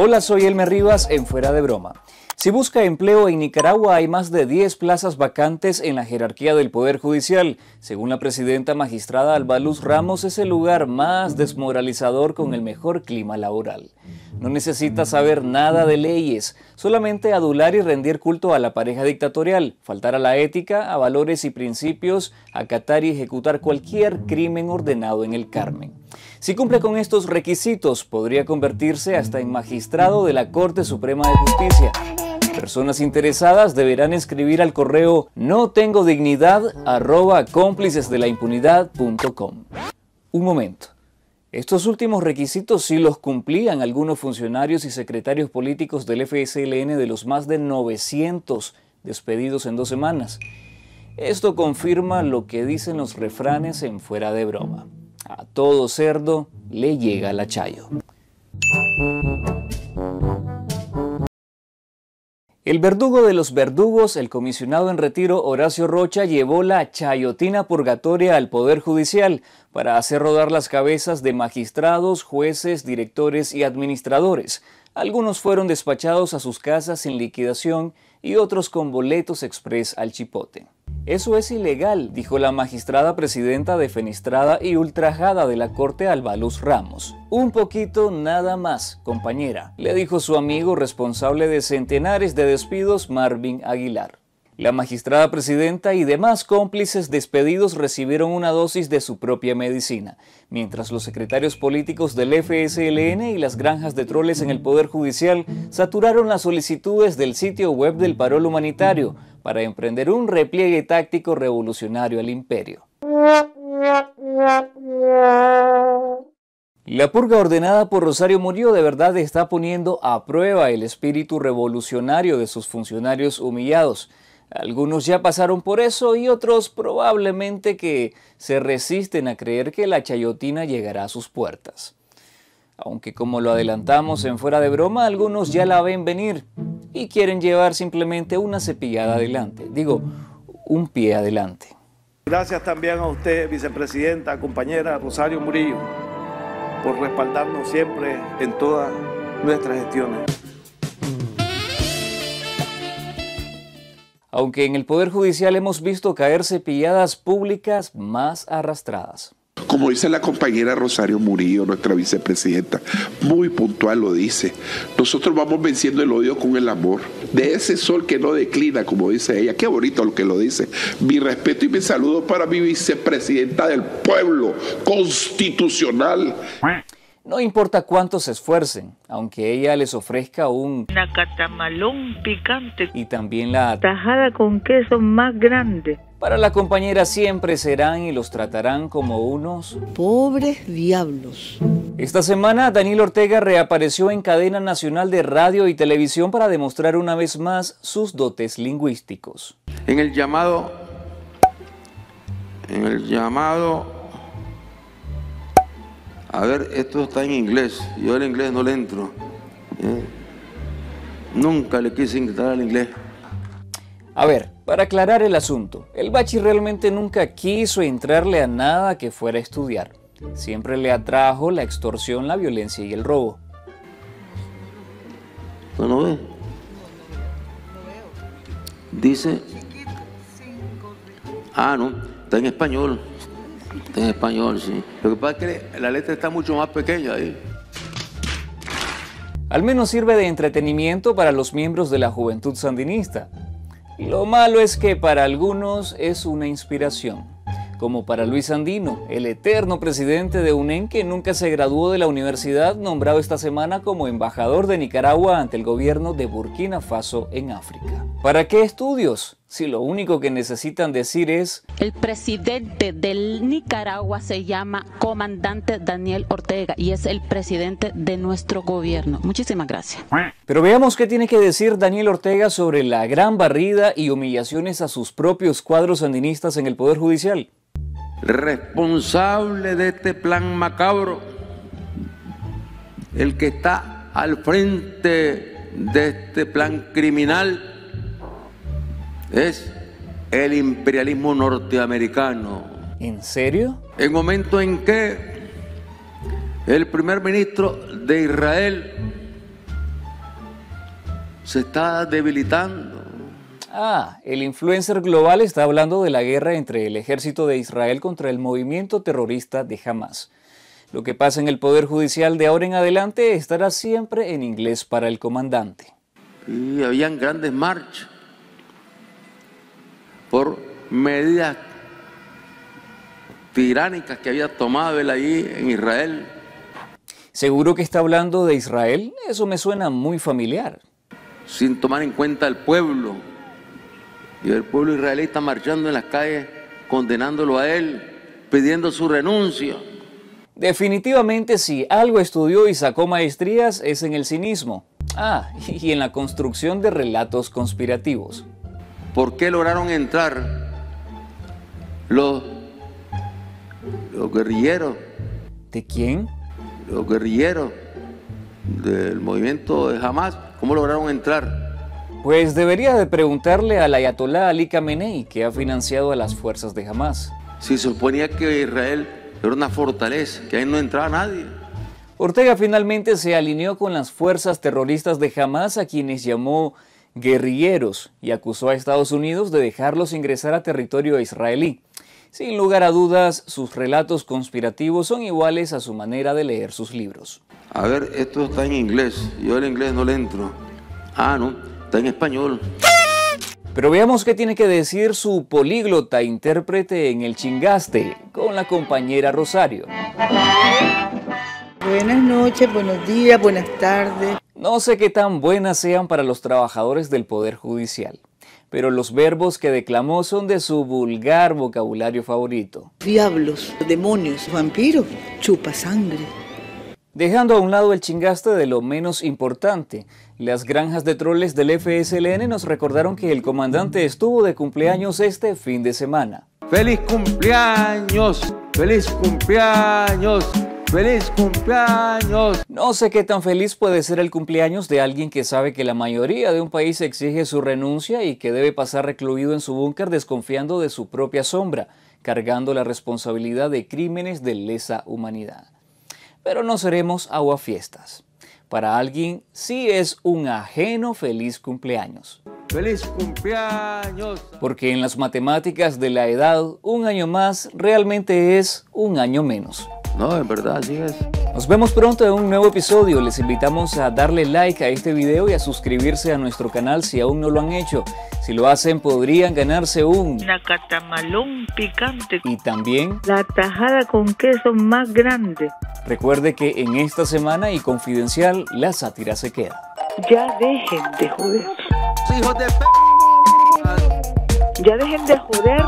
Hola, soy Elmer Rivas en Fuera de Broma. Si busca empleo en Nicaragua hay más de 10 plazas vacantes en la jerarquía del Poder Judicial. Según la presidenta magistrada Albaluz Ramos, es el lugar más desmoralizador con el mejor clima laboral. No necesita saber nada de leyes, solamente adular y rendir culto a la pareja dictatorial, faltar a la ética, a valores y principios, acatar y ejecutar cualquier crimen ordenado en el Carmen. Si cumple con estos requisitos, podría convertirse hasta en magistrado de la Corte Suprema de Justicia. Personas interesadas deberán escribir al correo no tengo dignidad arroba cómplices de la. Un momento. Estos últimos requisitos sí los cumplían algunos funcionarios y secretarios políticos del FSLN de los más de 900 despedidos en dos semanas. Esto confirma lo que dicen los refranes en fuera de broma. A todo cerdo le llega la chayo. El verdugo de los verdugos, el comisionado en retiro Horacio Rocha, llevó la chayotina purgatoria al Poder Judicial para hacer rodar las cabezas de magistrados, jueces, directores y administradores. Algunos fueron despachados a sus casas sin liquidación y otros con boletos express al chipote. Eso es ilegal, dijo la magistrada presidenta defenestrada y ultrajada de la Corte Albaluz Ramos. Un poquito nada más, compañera, le dijo su amigo responsable de centenares de despidos Marvin Aguilar. La magistrada presidenta y demás cómplices despedidos recibieron una dosis de su propia medicina, mientras los secretarios políticos del FSLN y las granjas de troles en el Poder Judicial saturaron las solicitudes del sitio web del Parol Humanitario para emprender un repliegue táctico revolucionario al imperio. La purga ordenada por Rosario Murillo de verdad está poniendo a prueba el espíritu revolucionario de sus funcionarios humillados. Algunos ya pasaron por eso y otros probablemente que se resisten a creer que la chayotina llegará a sus puertas. Aunque como lo adelantamos en fuera de broma, algunos ya la ven venir y quieren llevar simplemente una cepillada adelante, digo, un pie adelante. Gracias también a usted, vicepresidenta, compañera Rosario Murillo, por respaldarnos siempre en todas nuestras gestiones. Aunque en el Poder Judicial hemos visto caer cepilladas públicas más arrastradas. Como dice la compañera Rosario Murillo, nuestra vicepresidenta, muy puntual lo dice, nosotros vamos venciendo el odio con el amor. De ese sol que no declina, como dice ella, qué bonito lo que lo dice. Mi respeto y mi saludo para mi vicepresidenta del pueblo constitucional. No importa cuánto se esfuercen, aunque ella les ofrezca un nacatamalón picante y también la tajada con queso más grande. Para la compañera siempre serán y los tratarán como unos pobres diablos. Esta semana Daniel Ortega reapareció en cadena nacional de radio y televisión para demostrar una vez más sus dotes lingüísticos. En el llamado en el llamado a ver, esto está en inglés, yo el inglés no le entro. ¿eh? Nunca le quise entrar al inglés. A ver, para aclarar el asunto, el Bachi realmente nunca quiso entrarle a nada que fuera a estudiar. Siempre le atrajo la extorsión, la violencia y el robo. ¿No lo ve? Dice... Ah, no, está en español. En español, sí. Lo que pasa es que la letra está mucho más pequeña ahí. Al menos sirve de entretenimiento para los miembros de la juventud sandinista. Lo malo es que para algunos es una inspiración, como para Luis Andino, el eterno presidente de UNEN que nunca se graduó de la universidad, nombrado esta semana como embajador de Nicaragua ante el gobierno de Burkina Faso en África. ¿Para qué estudios? si lo único que necesitan decir es... El presidente del Nicaragua se llama comandante Daniel Ortega y es el presidente de nuestro gobierno. Muchísimas gracias. Pero veamos qué tiene que decir Daniel Ortega sobre la gran barrida y humillaciones a sus propios cuadros sandinistas en el Poder Judicial. Responsable de este plan macabro, el que está al frente de este plan criminal es el imperialismo norteamericano. ¿En serio? En momento en que el primer ministro de Israel se está debilitando. Ah, el influencer global está hablando de la guerra entre el ejército de Israel contra el movimiento terrorista de Hamas. Lo que pasa en el Poder Judicial de ahora en adelante estará siempre en inglés para el comandante. Y habían grandes marchas por medidas tiránicas que había tomado él ahí en Israel. ¿Seguro que está hablando de Israel? Eso me suena muy familiar. Sin tomar en cuenta al pueblo. Y el pueblo israelí está marchando en las calles condenándolo a él, pidiendo su renuncia. Definitivamente si algo estudió y sacó maestrías es en el cinismo. Ah, y en la construcción de relatos conspirativos. ¿Por qué lograron entrar los, los guerrilleros? ¿De quién? Los guerrilleros del movimiento de Hamas. ¿Cómo lograron entrar? Pues debería de preguntarle al ayatolá Ali Khamenei, que ha financiado a las fuerzas de Hamas. Si suponía que Israel era una fortaleza, que ahí no entraba nadie. Ortega finalmente se alineó con las fuerzas terroristas de Hamas, a quienes llamó guerrilleros, y acusó a Estados Unidos de dejarlos ingresar a territorio israelí. Sin lugar a dudas, sus relatos conspirativos son iguales a su manera de leer sus libros. A ver, esto está en inglés. Yo el inglés no le entro. Ah, no, está en español. Pero veamos qué tiene que decir su políglota intérprete en el chingaste con la compañera Rosario. Buenas noches, buenos días, buenas tardes. No sé qué tan buenas sean para los trabajadores del Poder Judicial, pero los verbos que declamó son de su vulgar vocabulario favorito. Diablos, demonios, vampiros, chupa sangre. Dejando a un lado el chingaste de lo menos importante, las granjas de troles del FSLN nos recordaron que el comandante estuvo de cumpleaños este fin de semana. ¡Feliz cumpleaños! ¡Feliz cumpleaños! ¡Feliz cumpleaños! No sé qué tan feliz puede ser el cumpleaños de alguien que sabe que la mayoría de un país exige su renuncia y que debe pasar recluido en su búnker desconfiando de su propia sombra, cargando la responsabilidad de crímenes de lesa humanidad. Pero no seremos aguafiestas. Para alguien sí es un ajeno feliz cumpleaños. ¡Feliz cumpleaños! Porque en las matemáticas de la edad, un año más realmente es un año menos. No, en verdad, así es. Nos vemos pronto en un nuevo episodio. Les invitamos a darle like a este video y a suscribirse a nuestro canal si aún no lo han hecho. Si lo hacen, podrían ganarse un... Nacatamalón picante. Y también... La tajada con queso más grande. Recuerde que en esta semana y confidencial, la sátira se queda. Ya dejen de joder. ¡Hijos de p... Ya dejen de joder.